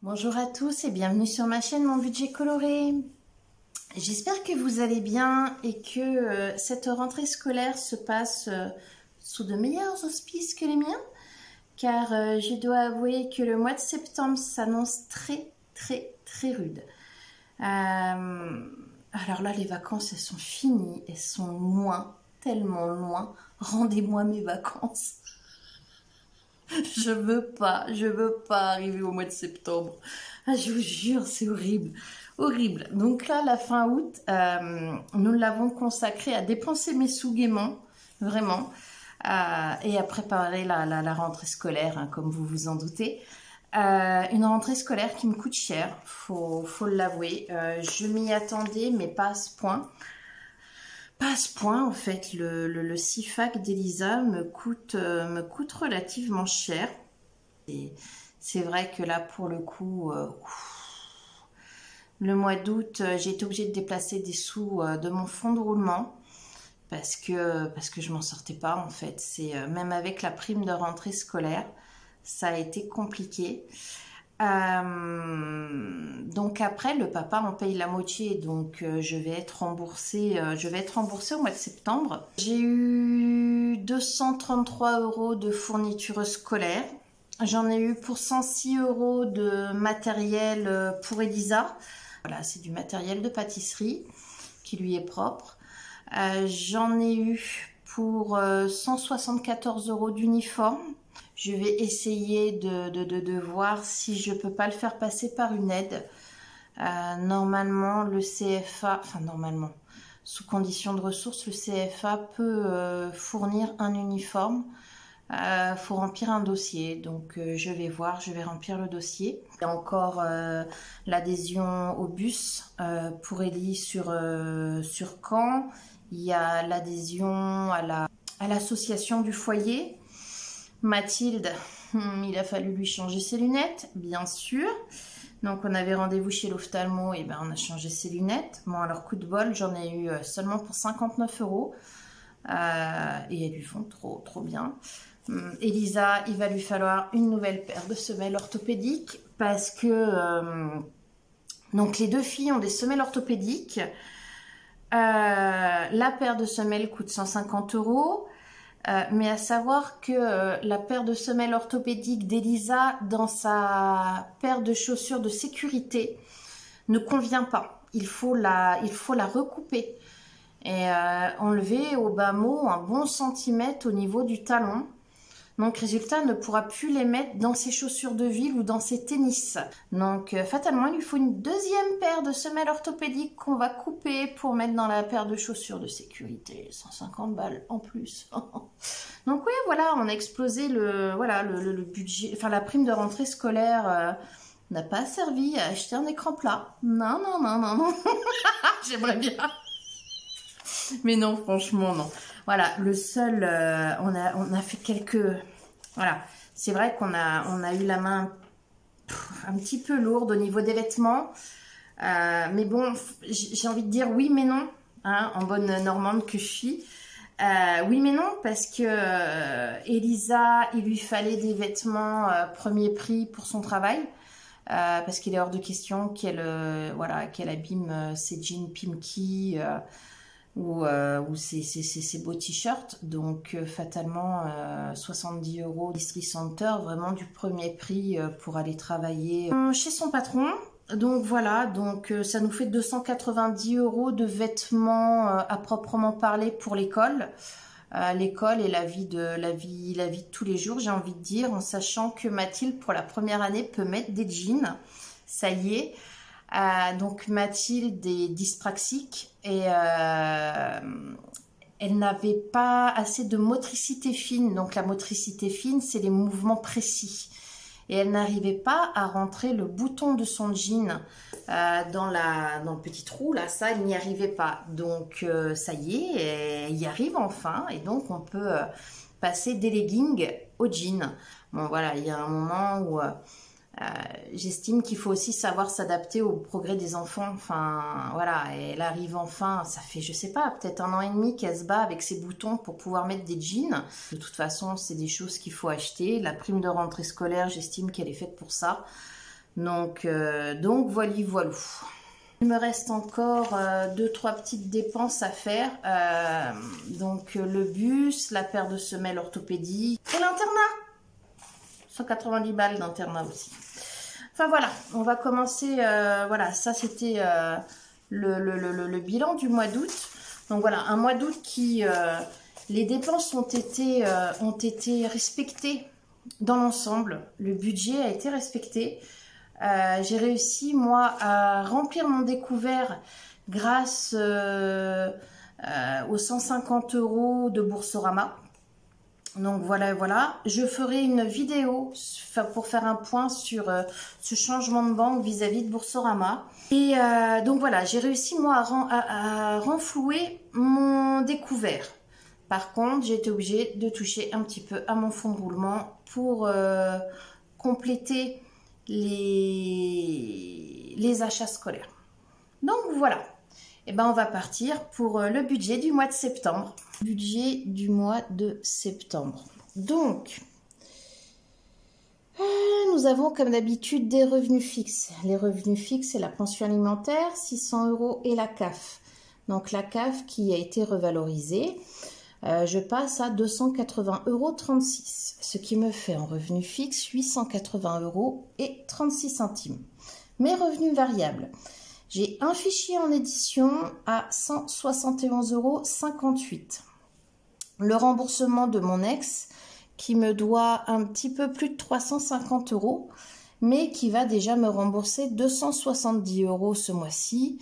Bonjour à tous et bienvenue sur ma chaîne Mon Budget Coloré. J'espère que vous allez bien et que euh, cette rentrée scolaire se passe euh, sous de meilleurs auspices que les miens car euh, je dois avouer que le mois de septembre s'annonce très très très rude. alors là les vacances elles sont finies, elles sont loin, tellement loin. Rendez-moi mes vacances. je veux pas, je veux pas arriver au mois de septembre. Ah, je vous jure, c'est horrible, horrible. Donc là, la fin août, euh, nous l'avons consacré à dépenser mes sous gaiement, vraiment, euh, et à préparer la, rentrée scolaire, hein, comme vous vous en doutez. Euh, une rentrée scolaire qui me coûte cher, faut, faut l'avouer. je m'y attendais, mais pas à ce point. Pas à ce point, en fait, le, CIFAC d'Elisa me coûte, euh, me coûte relativement cher. C'est vrai que là, pour le coup, euh, le mois d'août, euh, j'ai été obligée de déplacer des sous de mon fonds de roulement parce que, parce que je m'en sortais pas, en fait. C'est Même avec la prime de rentrée scolaire, ça a été compliqué. Euh, donc après, le papa en paye la moitié, donc euh, je vais être remboursée. Euh, je vais être remboursée au mois de septembre. J'ai eu 233 euros de fourniture scolaire. J'en ai eu pour 106 euros de matériel pour Elisa. Voilà, c'est du matériel de pâtisserie qui lui est propre. J'en ai eu pour 174 euros d'uniforme je vais essayer de, voir si je peux pas le faire passer par une aide. Euh, normalement, le CFA, enfin normalement, sous condition de ressources, le CFA peut euh, fournir un uniforme. Il euh, faut remplir un dossier, donc je vais voir, je vais remplir le dossier. Il y a encore l'adhésion au bus pour Ellie sur, sur Caen. Il y a l'adhésion à l'association du foyer Mathilde, hmm, il a fallu lui changer ses lunettes, bien sûr. Donc on avait rendez-vous chez l'ophtalmo, et ben on a changé ses lunettes. Bon alors coup de bol, j'en ai eu euh, seulement pour 59 euros. Euh, et elles lui font trop trop bien. Hmm, Elisa, il va lui falloir une nouvelle paire de semelles orthopédiques parce que euh, donc les deux filles ont des semelles orthopédiques. la paire de semelles coûte 150 euros. Euh, mais à savoir que euh, la paire de semelles orthopédiques d'Elisa dans sa paire de chaussures de sécurité ne convient pas. Il faut la, recouper et euh, enlever au bas mot un bon centimètre au niveau du talon donc, résultat, ne pourra plus les mettre dans ses chaussures de ville ou dans ses tennis. Donc, euh, fatalement, il lui faut une deuxième paire de semelles orthopédiques qu'on va couper pour mettre dans la paire de chaussures de sécurité. 150 balles en plus. Donc, oui, voilà, on a explosé le, voilà, le, budget, enfin, la prime de rentrée scolaire. Euh, n'a pas servi à acheter un écran plat. Non, non, non, non, non. J'aimerais bien. Mais non, franchement, non. Voilà, le seul, euh, on, a, fait quelques... Voilà, c'est vrai qu'on a, on a eu la main un petit peu lourde au niveau des vêtements. Euh, mais bon, j'ai envie de dire oui mais non, hein, en bonne normande que je suis. Euh, oui mais non, parce que Elisa, il lui fallait des vêtements premier prix pour son travail. parce qu'il est hors de question qu'elle voilà, qu'elle abîme ses jeans Pimki ou, euh, ces, beaux t-shirts. Donc euh, fatalement 70 euh, euros Distri Center, vraiment du premier prix pour aller travailler chez son patron. Donc voilà, donc ça nous fait 290 euros de vêtements à proprement parler pour l'école. l'école et la vie de la vie la vie de tous les jours, j'ai envie de dire, en sachant que Mathilde pour la première année peut mettre des jeans. Ça y est. donc Mathilde est dyspraxique et euh, elle n'avait pas assez de motricité fine. Donc la motricité fine, c'est les mouvements précis. Et elle n'arrivait pas à rentrer le bouton de son jean euh, dans, la, le petit trou. Là, ça, elle n'y arrivait pas. Donc euh, ça y est, elle y arrive enfin. Et donc on peut passer des leggings au jean. Bon voilà, il y a un moment où euh, j'estime qu'il faut aussi savoir s'adapter au progrès des enfants. Enfin, voilà, elle arrive enfin, ça fait, je sais pas, peut-être un an et demi qu'elle se bat avec ses boutons pour pouvoir mettre des jeans. De toute façon, c'est des choses qu'il faut acheter. La prime de rentrée scolaire, j'estime qu'elle est faite pour ça. Donc, donc voilà, voilà. Il me reste encore euh, deux, trois petites dépenses à faire. Euh, donc le bus, la paire de semelles orthopédiques et l'internat. 190 balles d'internat aussi. Enfin voilà, on va commencer. Euh, voilà, ça c'était le, le, bilan du mois d'août. Donc voilà, un mois d'août qui... les dépenses ont été, respectées dans l'ensemble. Le budget a été respecté. Euh, j'ai réussi, moi, à remplir mon découvert grâce euh, euh, aux 150 euros de Boursorama. Donc voilà, voilà. Je ferai une vidéo pour faire un point sur ce changement de banque vis-à-vis de Boursorama. Et donc voilà, j'ai réussi moi à, renflouer mon découvert. Par contre, j'ai été obligée de toucher un petit peu à mon fond de roulement pour compléter les, les achats scolaires. Donc voilà, et eh ben on va partir pour euh, le budget du mois de septembre. Budget du mois de septembre. Donc, euh, nous avons comme d'habitude des revenus fixes. Les revenus fixes, c'est la pension alimentaire, 600 euros et la CAF. Donc la CAF qui a été revalorisée. Euh, je passe à 280,36 euros, ce qui me fait en revenu fixe 880 euros et 36 centimes. Mes revenus variables. J'ai un fichier en édition à 171,58 euros. Le remboursement de mon ex qui me doit un petit peu plus de 350 euros, mais qui va déjà me rembourser 270 euros ce mois-ci.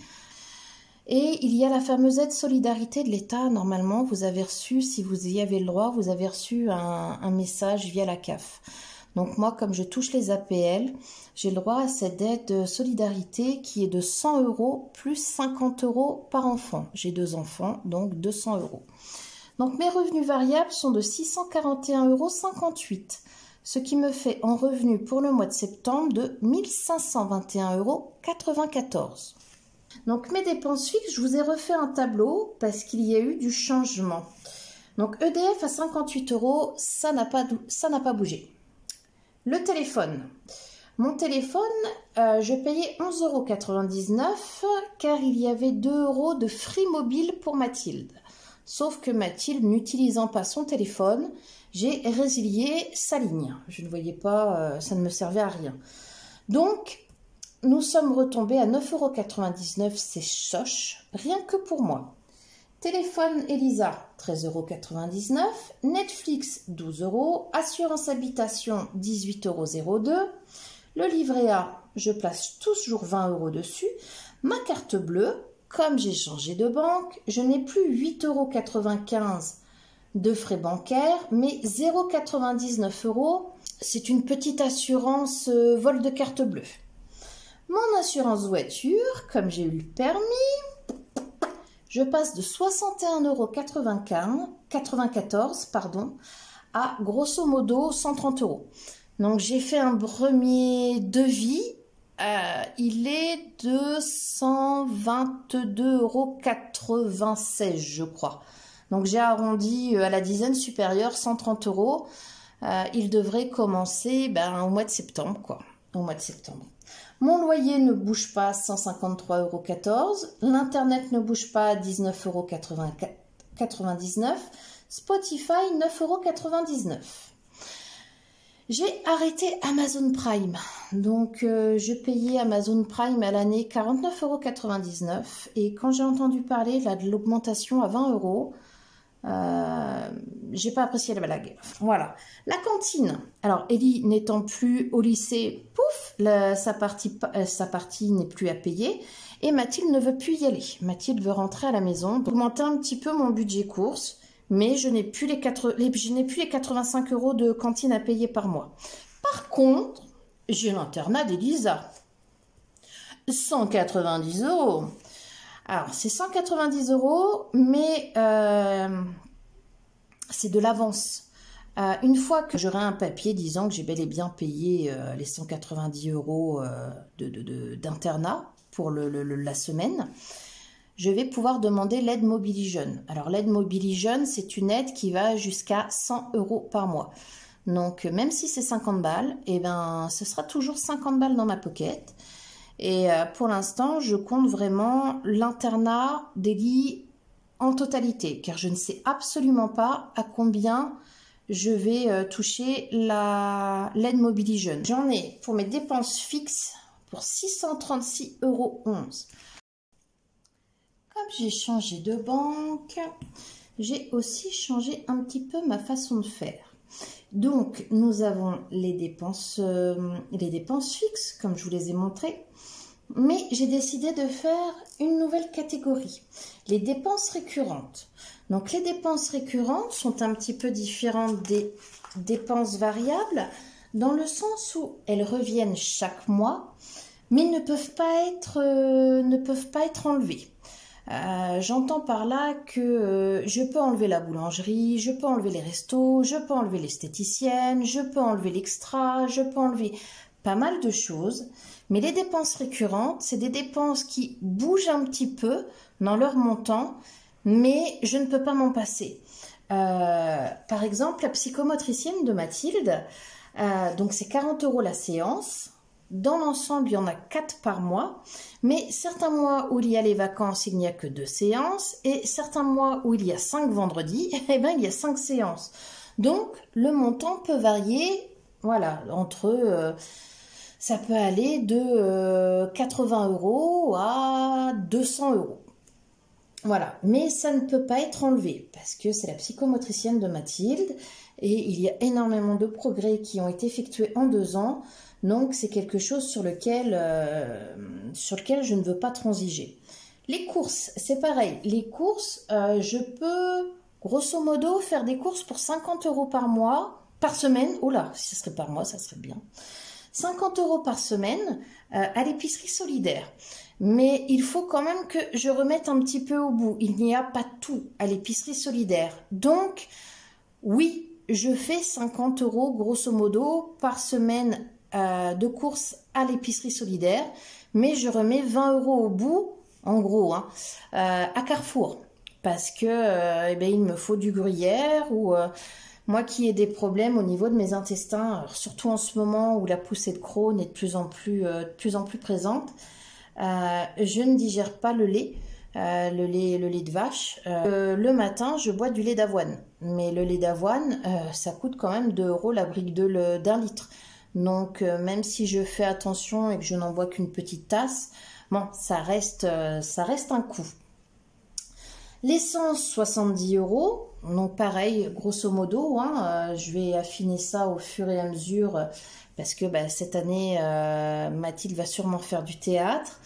Et il y a la fameuse aide solidarité de l'État. Normalement, vous avez reçu, si vous y avez le droit, vous avez reçu un, message via la CAF. Donc moi, comme je touche les APL, j'ai le droit à cette aide solidarité qui est de 100 euros plus 50 euros par enfant. J'ai deux enfants, donc 200 euros. Donc mes revenus variables sont de 641,58 euros, ce qui me fait en revenu pour le mois de septembre de 1521,94 euros. Donc mes dépenses fixes, je vous ai refait un tableau parce qu'il y a eu du changement. Donc EDF à 58 euros, ça n'a pas, pas bougé. Le téléphone. Mon téléphone, euh, je payais 11,99 euros car il y avait 2 euros de free mobile pour Mathilde. Sauf que Mathilde, n'utilisant pas son téléphone, j'ai résilié sa ligne. Je ne voyais pas, euh, ça ne me servait à rien. Donc, nous sommes retombés à 9,99€, c'est choche, rien que pour moi. Téléphone Elisa, 13,99€. Netflix, 12 euros. Assurance habitation, 18,02€. Le livret A, je place toujours 20 euros dessus. Ma carte bleue, comme j'ai changé de banque, je n'ai plus 8,95€ de frais bancaires, mais 0,99 euros. C'est une petite assurance euh, vol de carte bleue. Mon assurance voiture, comme j'ai eu le permis, je passe de 61,94 pardon, à grosso modo 130 euros. Donc j'ai fait un premier devis, euh, il est de 122,96 euros, je crois. Donc j'ai arrondi euh, à la dizaine supérieure 130 euros. Euh, il devrait commencer ben, au mois de septembre, quoi. Au mois de septembre. Mon loyer ne bouge pas, 153,14 euros. L'Internet ne bouge pas, 19,99 euros. Spotify, 9,99 euros. J'ai arrêté Amazon Prime. Donc, euh, je payais Amazon Prime à l'année 49,99 euros. Et quand j'ai entendu parler là, de l'augmentation à 20 euros, euh, j'ai pas apprécié la blague. Voilà. La cantine. Alors, Ellie n'étant plus au lycée, pouf, sa partie, euh, sa partie n'est plus à payer. Et Mathilde ne veut plus y aller. Mathilde veut rentrer à la maison, augmenter un petit peu mon budget course, mais je n'ai plus les, 4, je n'ai plus les 85 euros de cantine à payer par mois. Par contre, j'ai l'internat d'Elisa. 190 euros. Alors, c'est 190 euros, mais euh, c'est de l'avance. Euh, une fois que j'aurai un papier disant que j'ai bel et bien payé euh, les 190 euros d'internat pour la semaine, je vais pouvoir demander l'aide Mobili Jeune. Alors l'aide Mobili Jeune, c'est une aide qui va jusqu'à 100 euros par mois. Donc, même si c'est 50 balles, eh ben, ce sera toujours 50 balles dans ma pocket. Et euh, pour l'instant, je compte vraiment l'internat des lits en totalité, car je ne sais absolument pas à combien je vais euh, toucher la l'aide Mobili Jeune. J'en ai pour mes dépenses fixes pour 636,11 euros. Comme j'ai changé de banque, j'ai aussi changé un petit peu ma façon de faire. Donc, nous avons les dépenses, euh, les dépenses fixes, comme je vous les ai montrées. Mais j'ai décidé de faire une nouvelle catégorie, les dépenses récurrentes. Donc, les dépenses récurrentes sont un petit peu différentes des dépenses variables, dans le sens où elles reviennent chaque mois, mais ne peuvent pas être, euh, ne peuvent pas être enlevées. Euh, j'entends par là que euh, je peux enlever la boulangerie, je peux enlever les restos, je peux enlever l'esthéticienne, je peux enlever l'extra, je peux enlever pas mal de choses. Mais les dépenses récurrentes, c'est des dépenses qui bougent un petit peu dans leur montant, mais je ne peux pas m'en passer. Euh, par exemple, la psychomotricienne de Mathilde, donc c'est 40 euros la séance. Dans l'ensemble, il y en a 4 par mois, mais certains mois où il y a les vacances, il n'y a que deux séances, et certains mois où il y a 5 vendredis, eh ben, il y a 5 séances. Donc, le montant peut varier, voilà, entre... Euh, ça peut aller de 80 euh, euros à 200 euros. Voilà, mais ça ne peut pas être enlevé parce que c'est la psychomotricienne de Mathilde et il y a énormément de progrès qui ont été effectués en deux ans. Donc c'est quelque chose sur lequel, euh, sur lequel je ne veux pas transiger. Les courses, c'est pareil. Les courses, euh, je peux grosso modo faire des courses pour 50 euros par mois, par semaine. Oh là, si ce serait par mois, ça serait bien. 50 euros par semaine euh, à l'épicerie solidaire. Mais il faut quand même que je remette un petit peu au bout. Il n'y a pas tout à l'épicerie solidaire. Donc, oui, je fais 50 euros grosso modo par semaine euh, de courses à l'épicerie solidaire, mais je remets 20 euros au bout, en gros, hein, euh, à Carrefour, parce que eh ben, il me faut du gruyère ou moi qui ai des problèmes au niveau de mes intestins, surtout en ce moment où la poussée de Crohn est de plus en plus, plus présente, je ne digère pas le lait. le, lait, le lait de vache. le matin, je bois du lait d'avoine. Mais le lait d'avoine, ça coûte quand même 2 euros la brique d'un litre. Donc euh, même si je fais attention et que je n'en bois qu'une petite tasse, ça reste, euh, ça reste un coût. L'essence, 70 euros. Donc pareil, grosso modo, hein, euh, je vais affiner ça au fur et à mesure parce que bah, cette année, Mathilde va sûrement faire du théâtre.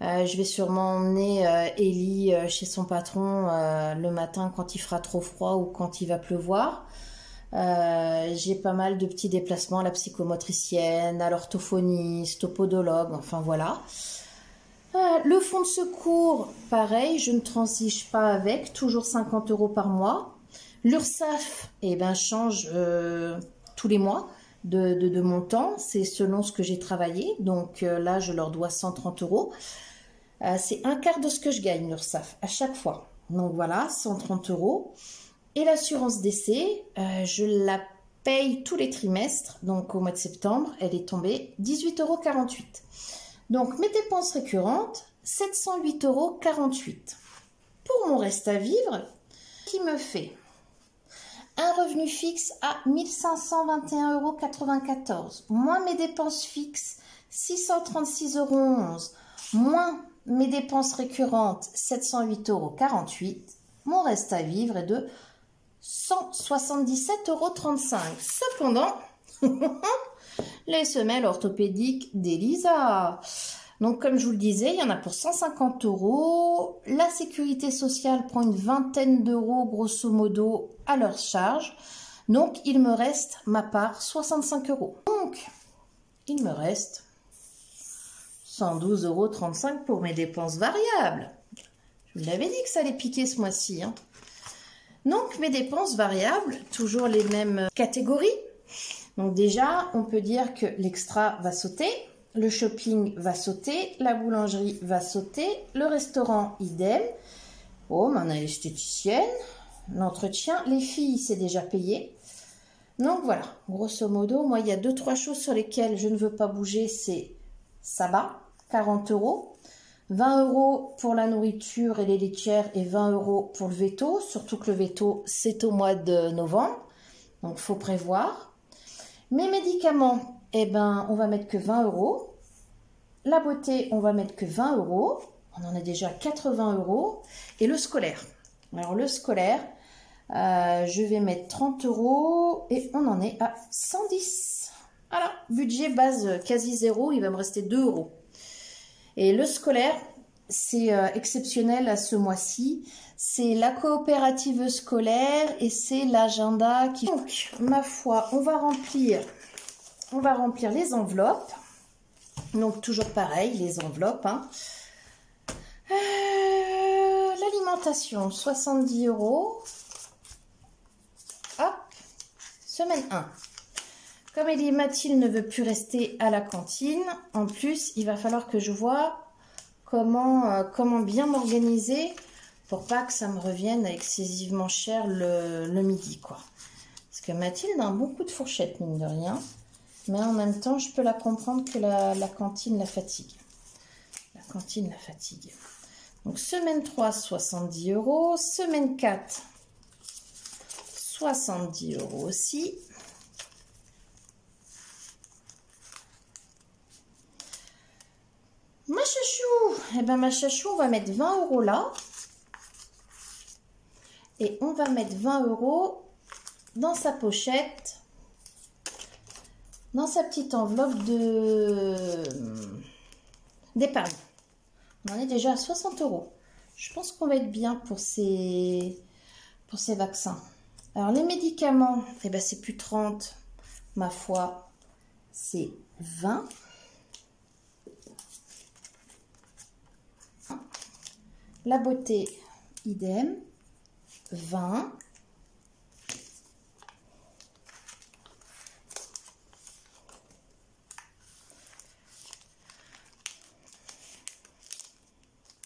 je vais sûrement emmener Ellie chez son patron le matin quand il fera trop froid ou quand il va pleuvoir. Euh, j'ai pas mal de petits déplacements à la psychomotricienne, à l'orthophoniste, au enfin voilà. Euh, le fonds de secours, pareil, je ne transige pas avec, toujours 50 euros par mois. L'URSSAF, eh ben, change euh, tous les mois de, montant, c'est selon ce que j'ai travaillé. Donc là, je leur dois 130 euros. c'est un quart de ce que je gagne, l'URSSAF, à chaque fois. Donc voilà, 130 euros. Et l'assurance d'essai, euh, je la paye tous les trimestres. Donc au mois de septembre, elle est tombée 18,48 euros. Donc mes dépenses récurrentes, 708,48 euros. Pour mon reste à vivre, qui me fait un revenu fixe à 1521,94 euros, moins mes dépenses fixes, 636,11 euros, moins mes dépenses récurrentes, 708,48 euros. Mon reste à vivre est de 177,35 euros. Cependant, les semelles orthopédiques d'Elisa. Donc, comme je vous le disais, il y en a pour 150 euros. La sécurité sociale prend une vingtaine d'euros, grosso modo, à leur charge. Donc, il me reste ma part 65 euros. Donc, il me reste 112,35 euros pour mes dépenses variables. Je vous l'avais dit que ça allait piquer ce mois-ci. Hein. Donc mes dépenses variables, toujours les mêmes catégories. Donc déjà, on peut dire que l'extra va sauter, le shopping va sauter, la boulangerie va sauter, le restaurant idem. Oh, on a l'entretien, les filles, c'est déjà payé. Donc voilà, grosso modo, moi il y a deux trois choses sur lesquelles je ne veux pas bouger, c'est Saba, 40 euros. 20 euros pour la nourriture et les laitières et 20 euros pour le veto. Surtout que le veto, c'est au mois de novembre. Donc, faut prévoir. Mes médicaments, eh ben, on va mettre que 20 euros. La beauté, on va mettre que 20 euros. On en a déjà 80 euros. Et le scolaire. Alors, le scolaire, euh, je vais mettre 30 euros et on en est à 110. Voilà, budget base quasi zéro, il va me rester 2 euros. Et le scolaire, c'est euh, exceptionnel à ce mois-ci. C'est la coopérative scolaire et c'est l'agenda qui... Donc, ma foi, on va remplir, les enveloppes. Donc, toujours pareil, les enveloppes. Hein. Euh, l'alimentation, 70 euros. Hop, semaine 1. Comme Elie Mathilde ne veut plus rester à la cantine, en plus, il va falloir que je vois comment, euh, comment bien m'organiser pour pas que ça me revienne excessivement cher le, midi, quoi. Parce que Mathilde a un bon coup de fourchette, mine de rien. Mais en même temps, je peux la comprendre que la, la cantine la fatigue. La cantine la fatigue. Donc, semaine 3, 70 euros. Semaine 4, 70 euros aussi. Ma chachou, eh ben ma chachou, on va mettre 20 euros là. Et on va mettre 20 euros dans sa pochette, dans sa petite enveloppe de d'épargne. On en est déjà à 60 euros. Je pense qu'on va être bien pour ces, pour ces vaccins. Alors les médicaments, eh ben c'est plus 30, ma foi, c'est 20. La beauté, idem, 20.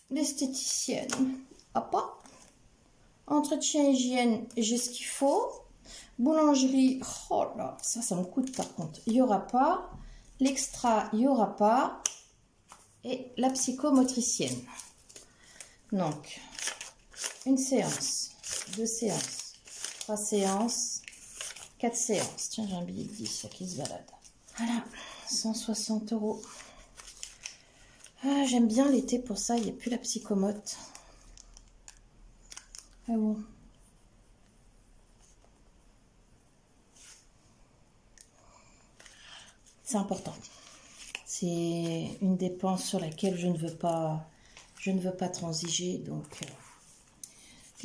L'esthéticienne, hop, entretien hygiène, j'ai ce qu'il faut. Boulangerie, oh là, ça, ça me coûte par contre. Il pas. L'extra, il aura pas. Et la psychomotricienne. Donc, une séance, deux séances, trois séances, quatre séances. Tiens, j'ai un billet de 10 qui se balade. Voilà, 160 euros. Ah, J'aime bien l'été pour ça, il n'y a plus la psychomote. Ah bon. C'est important. C'est une dépense sur laquelle je ne veux pas je ne veux pas transiger. Donc, euh.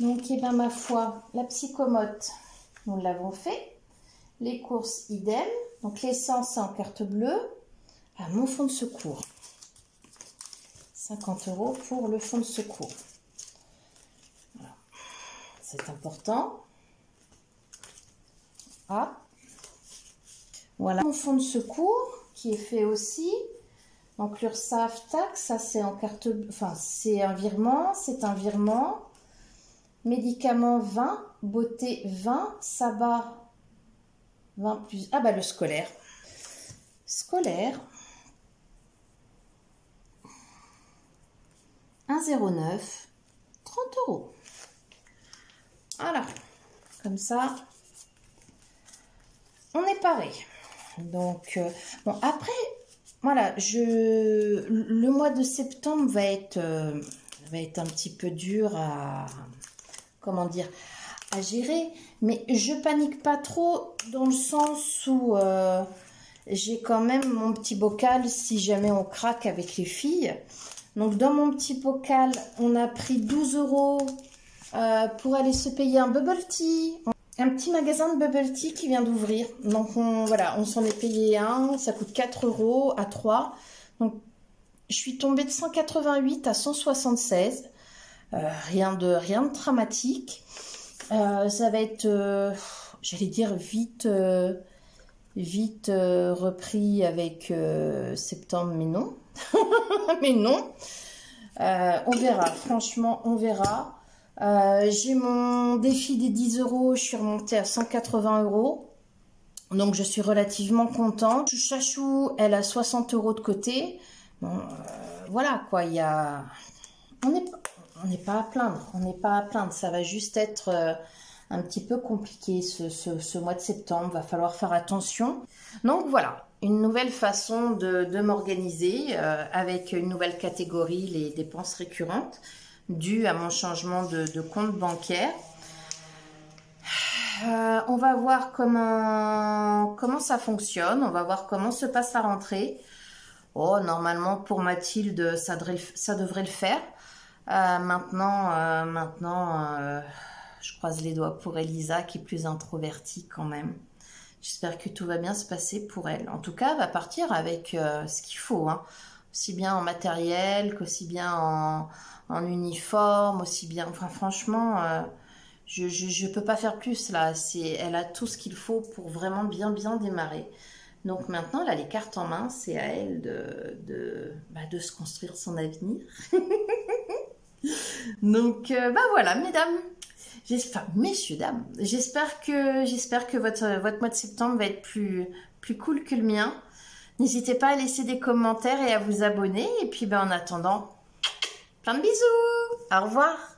donc et eh ben, ma foi, la psychomote, nous l'avons fait. Les courses, idem. Donc, l'essence en carte bleue. À mon fond de secours. 50 euros pour le fond de secours. C'est important. Ah. Voilà mon fond de secours qui est fait aussi donc l'URSSAF tax, ça c'est en carte, enfin c'est un virement, c'est un virement. Médicaments 20, beauté 20, sabbat 20 plus. Ah bah le scolaire. Scolaire. 1,09, 30 euros. Voilà, comme ça, on est paré. Donc, euh, bon, après, voilà, je, le mois de septembre va être, euh, va être un petit peu dur à, comment dire, à gérer. Mais je panique pas trop dans le sens où euh, j'ai quand même mon petit bocal si jamais on craque avec les filles. Donc dans mon petit bocal, on a pris 12 euros euh, pour aller se payer un bubble tea un petit magasin de bubble tea qui vient d'ouvrir. Donc on, voilà, on s'en est payé un, ça coûte 4 euros à 3. Donc je suis tombée de 188 à 176. Euh, rien, de, rien de dramatique. Euh, ça va être, euh, j'allais dire, vite, vite repris avec septembre, mais non. mais non. on verra, franchement, on verra. Euh, j'ai mon défi des 10 euros, je suis remontée à 180 euros. Donc je suis relativement contente. Chachou, elle a 60 euros de côté. Euh, voilà quoi, il y a... On n'est pas à plaindre, on n'est pas à plaindre. Ça va juste être euh, un petit peu compliqué ce, mois de septembre. Va falloir faire attention. Donc voilà, une nouvelle façon de, m'organiser avec une nouvelle catégorie, les dépenses récurrentes, dues à mon changement de, compte bancaire. Euh, on va voir comment, comment ça fonctionne. On va voir comment se passe la rentrée. Oh, normalement, pour Mathilde, ça devrait le faire. Euh, maintenant, euh, maintenant je croise les doigts pour Elisa qui est plus introvertie quand même. J'espère que tout va bien se passer pour elle. En tout cas, elle va partir avec ce qu'il faut, hein. Aussi bien en matériel qu'aussi bien en, uniforme, aussi bien. Enfin, franchement, je, ne peux pas faire plus là. Elle a tout ce qu'il faut pour vraiment bien bien démarrer. Donc maintenant, elle a les cartes en main, c'est à elle de, de, bah, de se construire son avenir. Donc, euh, bah voilà, mesdames. Enfin, messieurs, dames. J'espère que, que votre, votre mois de septembre va être plus, plus cool que le mien. N'hésitez pas à laisser des commentaires et à vous abonner. Et puis, ben, en attendant, plein de bisous. Au revoir.